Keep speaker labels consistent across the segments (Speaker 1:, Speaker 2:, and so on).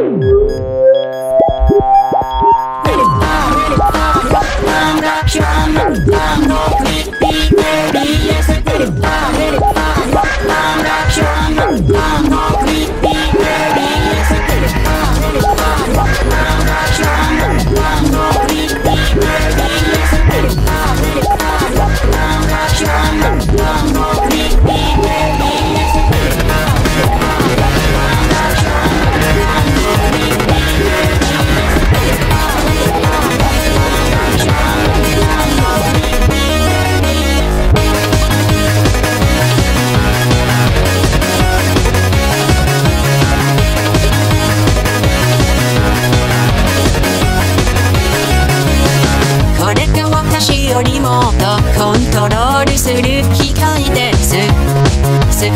Speaker 1: Bang, rock, drum, bang, no, quick, beat, baby, yes, I did it.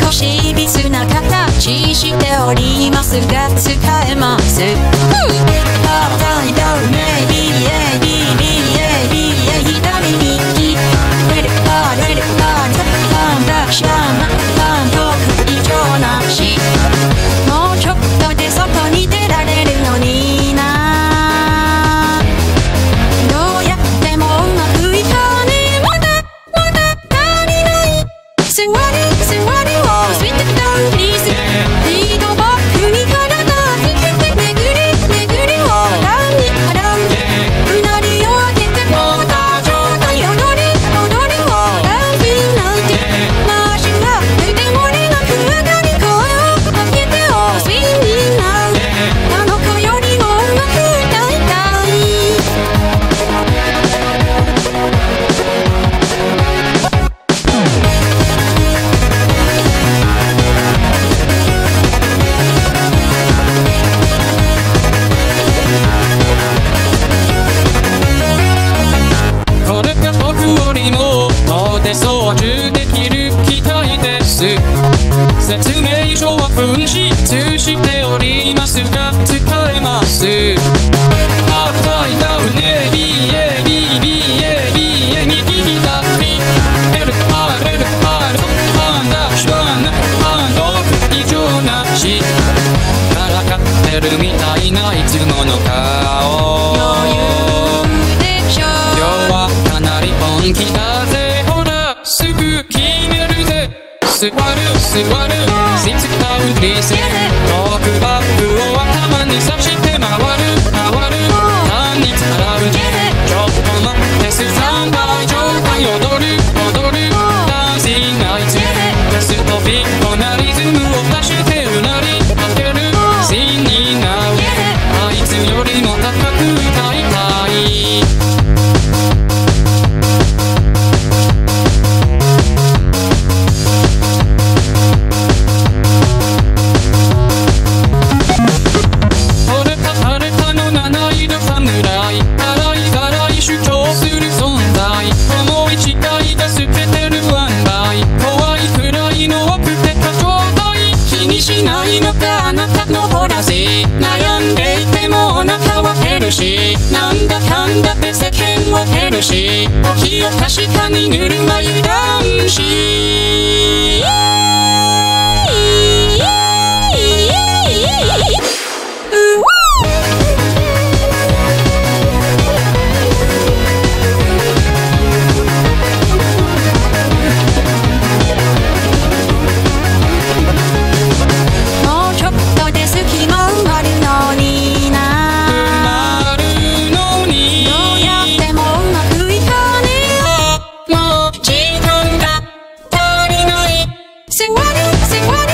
Speaker 1: 少しいびつな形しておりますが使えます。
Speaker 2: 説明書は分子通しておりますが使えます。Seems to come with me, say, talk about るし時を確かにぬるま湯男子。
Speaker 1: Sing what? Sing what?